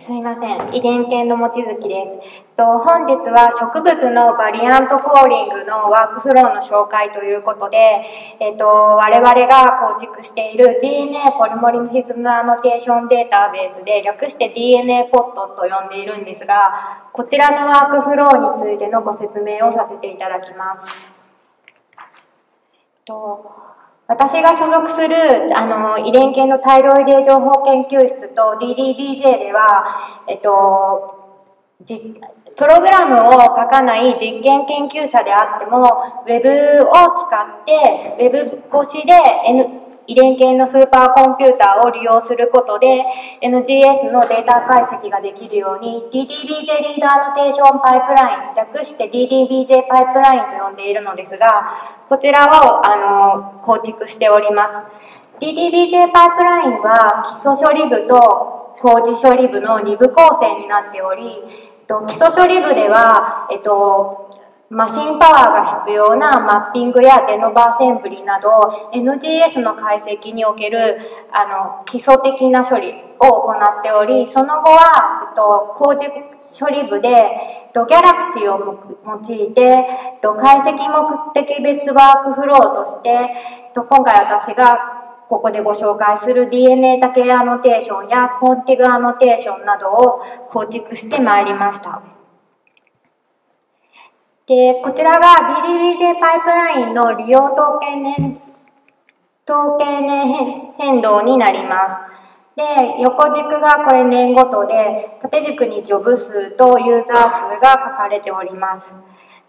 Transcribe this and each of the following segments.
すいません。遺伝系の望月です。本日は植物のバリアントコーリングのワークフローの紹介ということで、えっと、我々が構築している DNA ポリモリフィズムアノテーションデータベースで略して DNA ポットと呼んでいるんですが、こちらのワークフローについてのご説明をさせていただきます。と私が所属するあの遺伝系のタイロイデ情報研究室と DDBJ では、えっと、プログラムを書かない実験研究者であっても、Web を使って、Web 越しで、N 遺伝系のスーパーコンピューターを利用することで NGS のデータ解析ができるように DDBJ リーダーノテーションパイプライン略して DDBJ パイプラインと呼んでいるのですがこちらをあの構築しております。DDBJ パイプラインは基礎処理部と工事処理部の2部構成になっており基礎処理部では、えっと、マシンパワーが必要なマッピングやデノバーセンブリなど NGS の解析におけるあの基礎的な処理を行っておりその後は、えっと、工事処理部で、えっと、ギャラクシーを用いて、と、解析目的別ワークフローとして、と、今回私がここでご紹介する DNA タケアノテーションやコンティグアノテーションなどを構築してまいりました。で、こちらが BDBJ パイプラインの利用統計年、統計年変動になります。で、横軸がこれ年ごとで、縦軸にジョブ数とユーザー数が書かれております。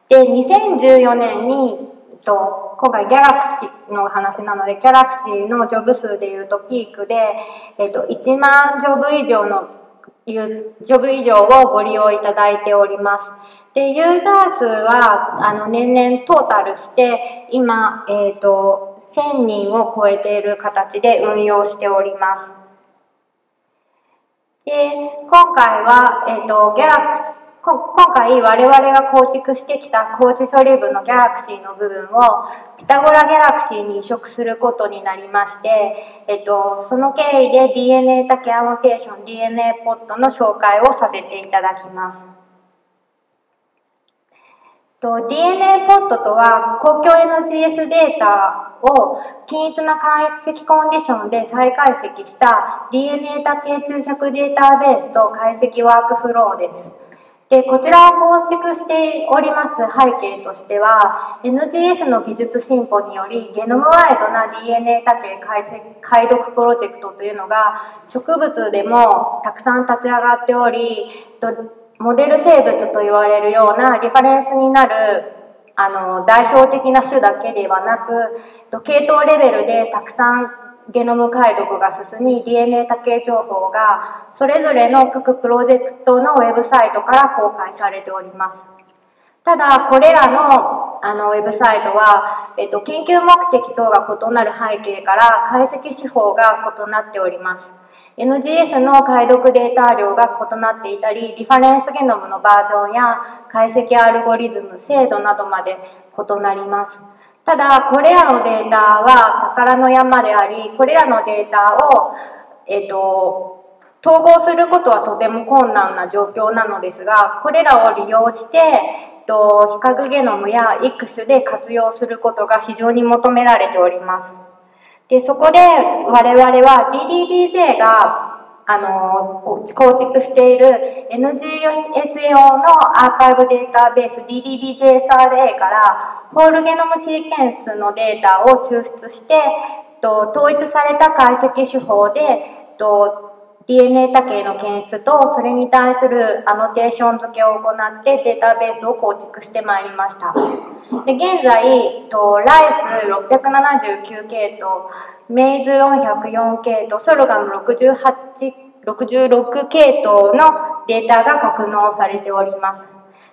で、2014年に、と今回ギャラクシーの話なので、ギャラクシーのジョブ数でいうとピークで、えっと、1万ジョブ以上のジョブ以上をご利用いただいております。で、ユーザー数は、あの、年々トータルして、今、えっ、ー、と、1000人を超えている形で運用しております。で、今回は、えっ、ー、と、ギャラクス、今回我々が構築してきた工事処理部のギャラクシーの部分をピタゴラギャラクシーに移植することになりまして、えっと、その経緯で DNA タケアノテーション DNA ポットの紹介をさせていただきます。DNA ポットとは公共 NGS データを均一な解析コンディションで再解析した DNA 多形注釈データベースと解析ワークフローです。でこちらを構築しております背景としては NGS の技術進歩によりゲノムワイドな DNA 多形解読プロジェクトというのが植物でもたくさん立ち上がっておりモデル生物と言われるようなリファレンスになるあの代表的な種だけではなく系統レベルでたくさんゲノム解読が進み DNA 多形情報がそれぞれの各プロジェクトのウェブサイトから公開されております。ただ、これらのあのウェブサイトは、えっと、研究目的等が異なる背景から解析手法が異なっております。NGS の解読データ量が異なっていたり、リファレンスゲノムのバージョンや解析アルゴリズム、精度などまで異なります。ただ、これらのデータは宝の山であり、これらのデータを、えっ、ー、と、統合することはとても困難な状況なのですが、これらを利用して、と比較ゲノムや育種で活用することが非常に求められております。で、そこで我々は DDBJ があの構築している NGS 用のアーカイブデータベース DDBJSRA からホールゲノムシーケンスのデータを抽出して統一された解析手法で DNA 多形の検出とそれに対するアノテーション付けを行ってデータベースを構築してまいりました。で現在と、ライス679系統、メイズ404系統、ソルガム68 66系統のデータが格納されております。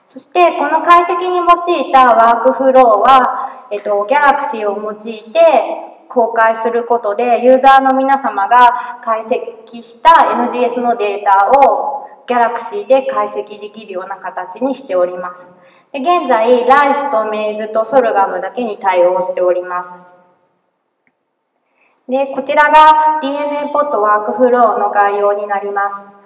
そして、この解析に用いたワークフローは、えっと、ギャラクシーを用いて、公開することでユーザーの皆様が解析した NGS のデータを Galaxy で解析できるような形にしております。で現在、ライスとメイズとソルガムだけに対応しております。で、こちらが DNA ポットワークフローの概要になります。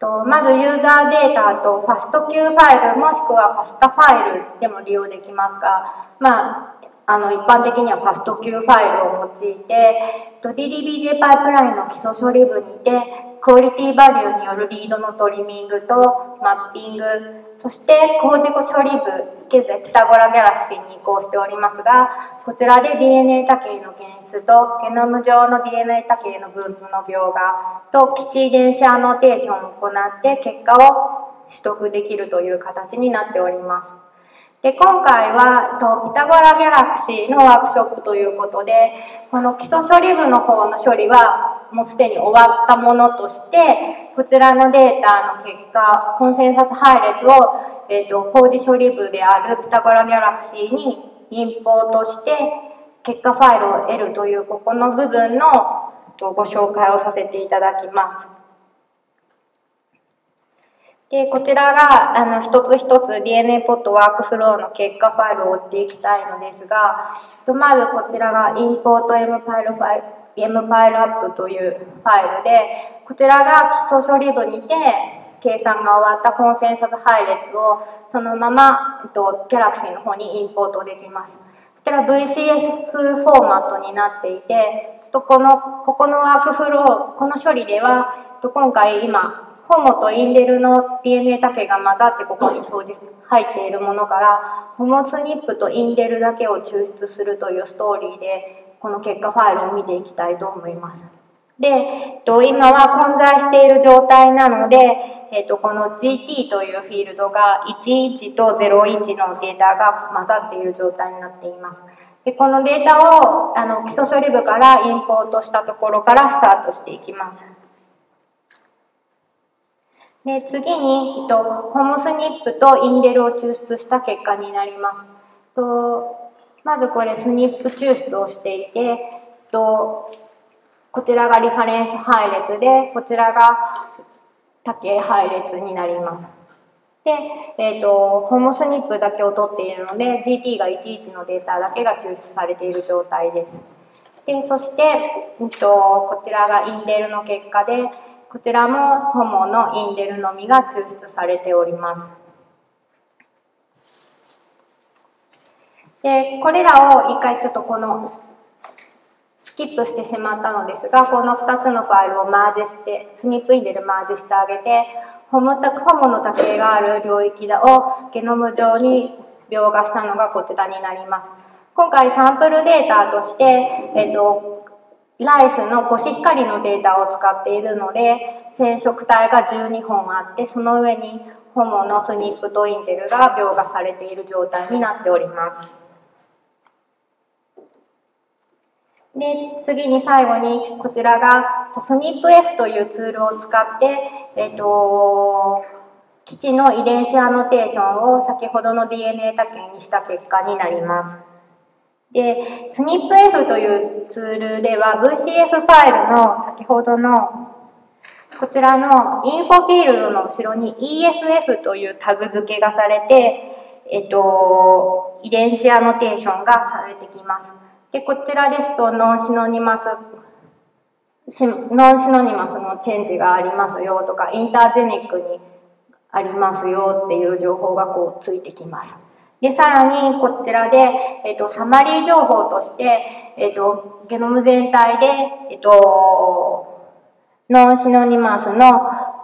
とまずユーザーデータとファスト Q ファイルもしくはファスタファイルでも利用できますが、まあ、あの一般的にはファスト Q ファイルを用いて DDBJ パイプラインの基礎処理部にてクオリティバリューによるリードのトリミングとマッピング、そして工事後処理部、現在ピタゴラギャラクシーに移行しておりますが、こちらで DNA 多形の検出とゲノム上の DNA 多形の分布の描画と基地遺伝子アノテーションを行って結果を取得できるという形になっております。で、今回は、と、ピタゴラギャラクシーのワークショップということで、この基礎処理部の方の処理は、もうすでに終わったものとして、こちらのデータの結果、コンセンサス配列を、えっ、ー、と、工事処理部であるピタゴラギャラクシーにインポートして、結果ファイルを得るという、ここの部分のご紹介をさせていただきます。で、こちらが、あの、一つ一つ DNA ポットワークフローの結果ファイルを追っていきたいのですが、まずこちらがインポート M ファイルファイル、M ファイルアップというファイルで、こちらが基礎処理部にて、計算が終わったコンセンサス配列をそのまま、えっと、ギャラクシーの方にインポートできます。こちら VCS フォーマットになっていて、ちょっとこの、ここのワークフロー、この処理では、今回今、ホモとインデルの DNA だけが混ざってここに表示入っているものからホモスニップとインデルだけを抽出するというストーリーでこの結果ファイルを見ていきたいと思います。で、えっと、今は混在している状態なので、えっと、この GT というフィールドが11と01のデータが混ざっている状態になっています。でこのデータをあの基礎処理部からインポートしたところからスタートしていきます。で次に、と、ホモスニップとインデルを抽出した結果になります。とまずこれスニップ抽出をしていて、とこちらがリファレンス配列で、こちらが多形配列になります。で、えーと、ホモスニップだけを取っているので GT が11のデータだけが抽出されている状態です。でそして、えーとこちらがインデルの結果でこちらもホモのインデルのみが抽出されております。で、これらを一回ちょっとこのスキップしてしまったのですが、この2つのファイルをマージして、スニップインデルマージしてあげて、ホモホモの多形がある領域をゲノム上に描画したのがこちらになります。今回サンプルデータとして、えっと、ライスのコシヒカリのデータを使っているので染色体が12本あってその上にホモのスニップとインテルが描画されている状態になっております。で次に最後にこちらがスニップ F というツールを使って、えっ、ー、と基地の遺伝子アノテーションを先ほどの DNA 多形にした結果になります。で、SNPF というツールでは VCS ファイルの先ほどのこちらの INFO フィールドの後ろに EFF というタグ付けがされて、えっと、遺伝子アノテーションがされてきます。で、こちらですと nonsynonymous、nonsynonymous のチェンジがありますよとか、 intergenic にありますよっていう情報がこうついてきます。で、さらにこちらで、えっ、と、サマリー情報として、えっ、と、ゲノム全体で、えっ、と、 nonsynonymous の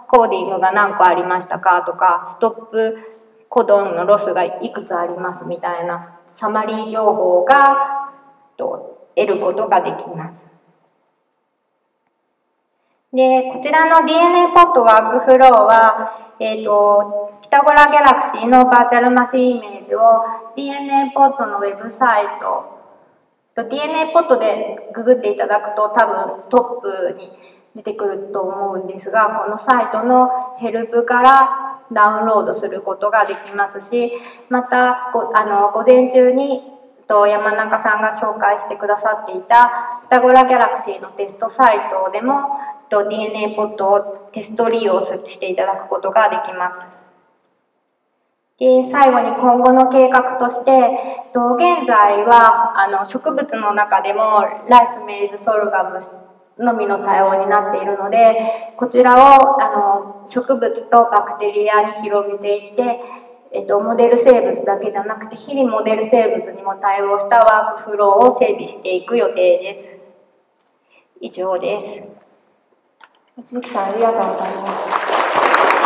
coding が何個ありましたかとか、ストップコドンのロスがいくつありますみたいなサマリー情報がと得ることができます。で、こちらの DNA ポットワークフローは、えっ、ー、と、ピタゴラギャラクシーのバーチャルマシンイメージを DNA ポットのウェブサイト、DNA ポットでググっていただくと多分トップに出てくると思うんですが、このサイトのヘルプからダウンロードすることができますし、また、あの、午前中にと山中さんが紹介してくださっていたピタゴラギャラクシーのテストサイトでもと DNA ポットをテスト利用していただくことができます。で最後に今後の計画として、現在はあの植物の中でもライス、メイズ、ソルガムのみの対応になっているので、こちらをあの植物とバクテリアに広げていって、えっと、モデル生物だけじゃなくて、非モデル生物にも対応したワークフローを整備していく予定です。以上です。鈴木さん、ありがとうございました。